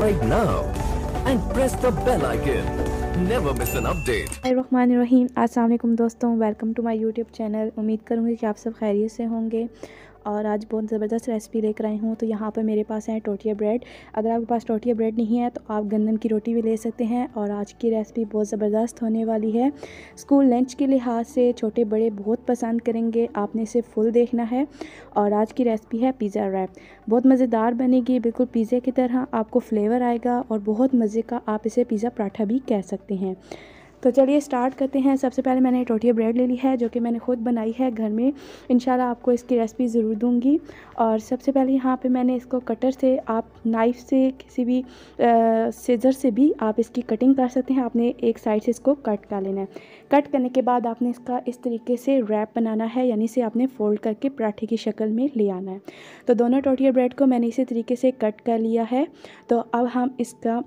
subscribe now and press the bell icon. Never miss an update. Rahim अस्सलाम दोस्तों welcome to my YouTube channel उम्मीद करूँगी कि आप सब खैरियत से होंगे और आज बहुत ज़बरदस्त रेसिपी लेकर आई हूँ तो यहाँ पर मेरे पास है टोटिया ब्रेड। अगर आपके पास टोटिया ब्रेड नहीं है तो आप गंदम की रोटी भी ले सकते हैं और आज की रेसिपी बहुत ज़बरदस्त होने वाली है। स्कूल लंच के लिहाज से छोटे बड़े बहुत पसंद करेंगे, आपने इसे फुल देखना है और आज की रेसिपी है पिज़्ज़ा रैप। बहुत मज़ेदार बनेगी, बिल्कुल पिज़्ज़े की तरह आपको फ्लेवर आएगा और बहुत मज़े का आप इसे पिज़्ज़ा पराठा भी कह सकते हैं। तो चलिए स्टार्ट करते हैं। सबसे पहले मैंने टोटिया ब्रेड ले ली है, जो कि मैंने ख़ुद बनाई है घर में। इंशाल्लाह आपको इसकी रेसिपी ज़रूर दूँगी। और सबसे पहले यहाँ पे मैंने इसको कटर से आप नाइफ़ से, किसी भी सीज़र से भी आप इसकी कटिंग कर सकते हैं। आपने एक साइड से इसको कट कर लेना है। कट करने के बाद आपने इसका इस तरीके से रैप बनाना है, यानी से आपने फ़ोल्ड करके पराठे की शक्ल में ले आना है। तो दोनों टोटिया ब्रेड को मैंने इसी तरीके से कट कर लिया है। तो अब हम इसका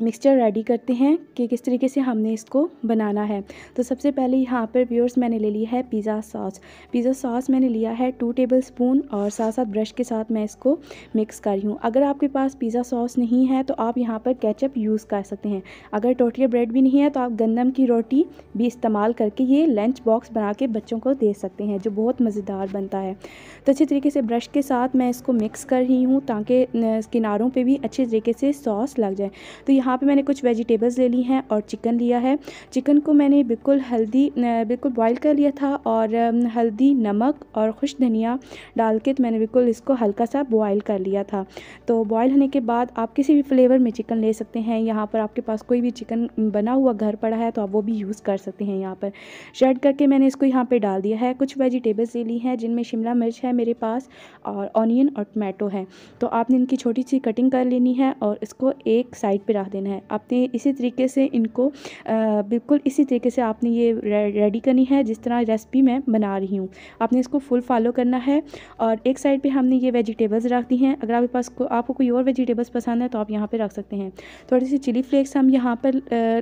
मिक्सचर रेडी करते हैं कि किस तरीके से हमने इसको बनाना है। तो सबसे पहले यहाँ पर व्यूअर्स मैंने ले लिया है पिज़्ज़ा सॉस पिज़्ज़ा सॉस मैंने लिया है टू टेबल स्पून और साथ साथ ब्रश के साथ मैं इसको मिक्स कर रही हूँ। अगर आपके पास पिज़्ज़ा सॉस नहीं है तो आप यहाँ पर केचप यूज़ कर सकते हैं। अगर टोटिया ब्रेड भी नहीं है तो आप गंदम की रोटी भी इस्तेमाल करके ये लंच बॉक्स बना के बच्चों को दे सकते हैं, जो बहुत मज़ेदार बनता है। तो अच्छे तरीके से ब्रश के साथ मैं इसको मिक्स कर रही हूँ, ताकि किनारों पर भी अच्छे तरीके से सॉस लग जाए। तो यहाँ यहाँ पे मैंने कुछ वेजिटेबल्स ले ली हैं और चिकन लिया है। चिकन को मैंने बिल्कुल हल्दी बिल्कुल बॉईल कर लिया था और हल्दी, नमक और खुश धनिया डाल के तो मैंने बिल्कुल इसको हल्का सा बॉयल कर लिया था। तो बॉयल होने के बाद आप किसी भी फ्लेवर में चिकन ले सकते हैं। यहाँ पर आपके पास कोई भी चिकन बना हुआ घर पड़ा है तो आप वो भी यूज़ कर सकते हैं यहाँ पर। शेड करके मैंने इसको यहाँ पर डाल दिया है। कुछ वेजिटेबल्स ले ली हैं जिनमें शिमला मिर्च है मेरे पास और ऑनियन और टमाटो है। तो आपने इनकी छोटी सी कटिंग कर लेनी है और इसको एक साइड पर रख देना देना है। आपने इसी तरीके से इनको बिल्कुल इसी तरीके से आपने ये रेडी करनी है जिस तरह रेसिपी मैं बना रही हूँ। आपने इसको फुल फॉलो करना है और एक साइड पे हमने ये वेजिटेबल्स रख दी हैं। अगर आपके पास को, आपको कोई और वेजिटेबल्स पसंद है तो आप यहाँ पे रख सकते हैं। थोड़ी सी चिली फ्लेक्स हम यहाँ पर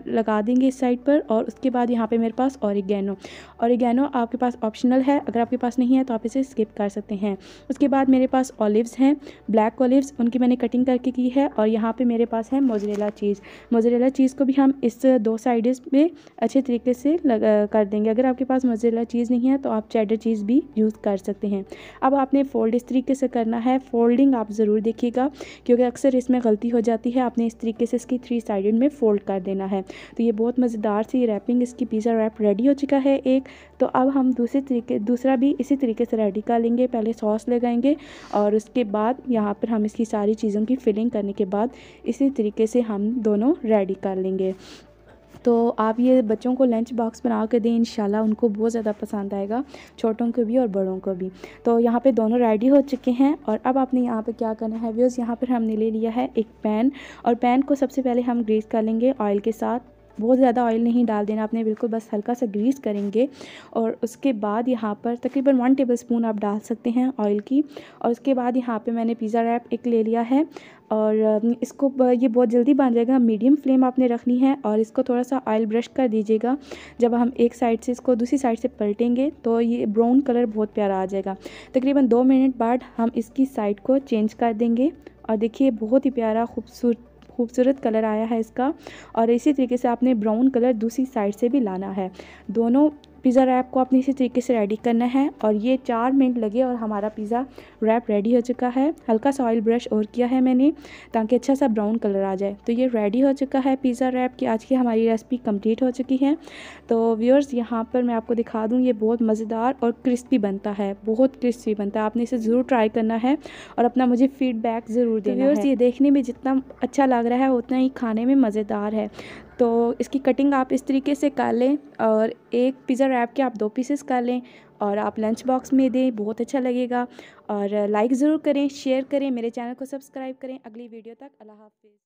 लगा देंगे इस साइड पर और उसके बाद यहाँ पर मेरे पास औरिगैनो औरिगैनो आपके पास ऑप्शनल है। अगर आपके पास नहीं है तो आप इसे स्किप कर सकते हैं। उसके बाद मेरे पास ऑलिव्स हैं ब्लैक ऑलिव्स उनकी मैंने कटिंग करके की है और यहाँ पर मेरे पास है मोजरेला चीज़ चीज़ मोजरेला चीज़ को भी हम इस दो साइड्स में अच्छे तरीके से लगा कर देंगे। अगर आपके पास मोजरेला चीज़ नहीं है तो आप चैडर चीज़ भी यूज़ कर सकते हैं। अब आपने फ़ोल्ड इस तरीके से करना है। फ़ोल्डिंग आप ज़रूर देखिएगा, क्योंकि अक्सर इसमें गलती हो जाती है। आपने इस तरीके से इसकी थ्री साइडेड में फ़ोल्ड कर देना है। तो ये बहुत मज़ेदार सी रैपिंग इसकी पिज़्ज़ा रैप रेडी हो चुका है एक। तो अब हम दूसरे तरीके, दूसरा भी इसी तरीके से रेडी कर लेंगे। पहले सॉस लगाएँगे और उसके बाद यहाँ पर हम इसकी सारी चीज़ों की फिलिंग करने के बाद इसी तरीके से हम दोनों रेडी कर लेंगे। तो आप ये बच्चों को लंच बॉक्स बना कर दें इन उनको बहुत ज़्यादा पसंद आएगा, छोटों को भी और बड़ों को भी। तो यहाँ पे दोनों रेडी हो चुके हैं और अब आपने यहाँ पे क्या करना है व्यूज़ यहाँ पर हमने ले लिया है एक पैन और पैन को सबसे पहले हम ग्रीस कर लेंगे ऑयल के साथ। बहुत ज़्यादा ऑयल नहीं डाल देना, आपने बिल्कुल बस हल्का सा ग्रीस करेंगे और उसके बाद यहाँ पर तकरीबन वन टेबल स्पून आप डाल सकते हैं ऑयल की। और उसके बाद यहाँ पे मैंने पिज़्ज़ा रैप एक ले लिया है। और इसको ये बहुत जल्दी बन जाएगा। मीडियम फ्लेम आपने रखनी है और इसको थोड़ा सा ऑयल ब्रश कर दीजिएगा। जब हम एक साइड से इसको दूसरी साइड से पलटेंगे तो ये ब्राउन कलर बहुत प्यारा आ जाएगा। तकरीबन दो मिनट बाद हम इसकी साइड को चेंज कर देंगे और देखिए बहुत ही प्यारा खूबसूरत खूबसूरत कलर आया है इसका। और इसी तरीके से आपने ब्राउन कलर दूसरी साइड से भी लाना है। दोनों पिज़्ज़ा रैप को आपने इसी तरीके से रेडी करना है और ये चार मिनट लगे और हमारा पिज़्ज़ा रैप रेडी हो चुका है। हल्का सा ऑयल ब्रश और किया है मैंने ताकि अच्छा सा ब्राउन कलर आ जाए। तो ये रेडी हो चुका है पिज़्ज़ा रैप की। आज की हमारी रेसिपी कंप्लीट हो चुकी है। तो व्यूअर्स यहाँ पर मैं आपको दिखा दूँ ये बहुत मज़ेदार और क्रिस्पी बनता है। बहुत क्रिस्पी बनता है। आपने इसे ज़रूर ट्राई करना है और अपना मुझे फीडबैक ज़रूर देना व्यूअर्स ये देखने में जितना अच्छा लग रहा है उतना ही खाने में मज़ेदार है। तो इसकी कटिंग आप इस तरीके से कर लें और एक पिज़्ज़ा रैप के आप दो पीसेस कर लें और आप लंच बॉक्स में दें, बहुत अच्छा लगेगा। और लाइक ज़रूर करें शेयर करें, मेरे चैनल को सब्सक्राइब करें। अगली वीडियो तक अल्लाह हाफिज़।